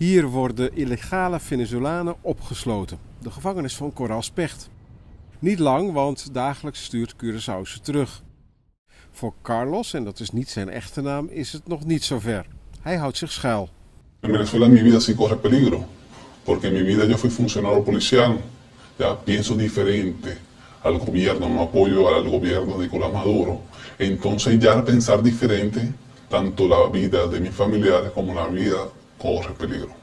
Hier worden illegale Venezolanen opgesloten. De gevangenis van Coral Specht. Niet lang, want dagelijks stuurt Curaçao ze terug. Voor Carlos, en dat is niet zijn echte naam, is het nog niet zover. Hij houdt zich schuil. En Venezuela mi vida sí corre peligro, porque en mi vida yo fui funcionario policial, ya pienso diferente al gobierno, no apoyo al gobierno de Nicolás Maduro. Entonces ya pensar diferente, tanto la vida de mis familiares como la vida corre peligro.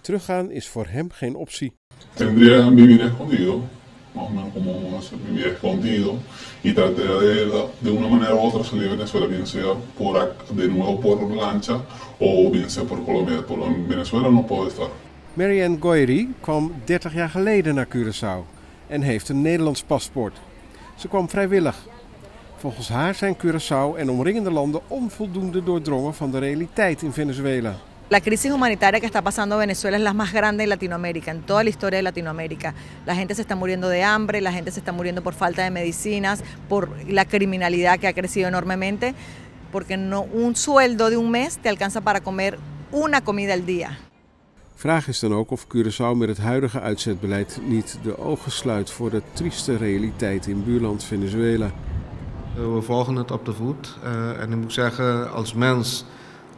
Teruggaan is voor hem geen optie. Tendría vivir escondido, más o menos como vivir escondido, y trataría de, de una manera u otra salir de Venezuela, bien sea por, de nuevo por lancha o bien sea por Colombia. Por en Venezuela no puedo estar. Marianne Goyri kwam 30 jaar geleden naar Curaçao en heeft een Nederlands paspoort. Ze kwam vrijwillig. Volgens haar zijn Curaçao en omringende landen onvoldoende doordrongen van de realiteit in Venezuela. La crisis humanitaria que está pasando Venezuela es la más grande en Latinoamérica, en toda la historia de Latinoamérica. La gente se está muriendo de hambre, la gente se está muriendo por falta de medicinas, por la criminalidad que ha crecido enormemente, porque no, un sueldo de un mes te alcanza para comer una comida al día. Vraag is dan ook of Curaçao met het huidige uitzetbeleid niet de ogen sluit voor de trieste realiteit in buurland Venezuela. Eh, We volgen het op de voet. Eh, en ik moet zeggen, als mens,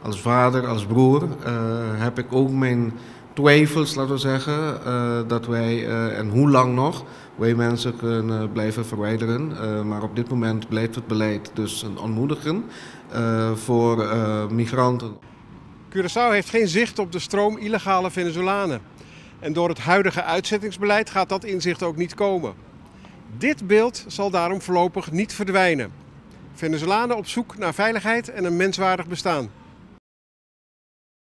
als vader, als broer, eh, heb ik ook mijn twijfels, laten we zeggen, eh, dat wij, eh, en hoe lang nog, wij mensen kunnen blijven verwijderen. Maar op dit moment blijft het beleid dus een ontmoedigen voor migranten. Curaçao heeft geen zicht op de stroom illegale Venezolanen. En door het huidige uitzettingsbeleid gaat dat inzicht ook niet komen. Dit beeld zal daarom voorlopig niet verdwijnen. Venezolanen op zoek naar veiligheid en een menswaardig bestaan.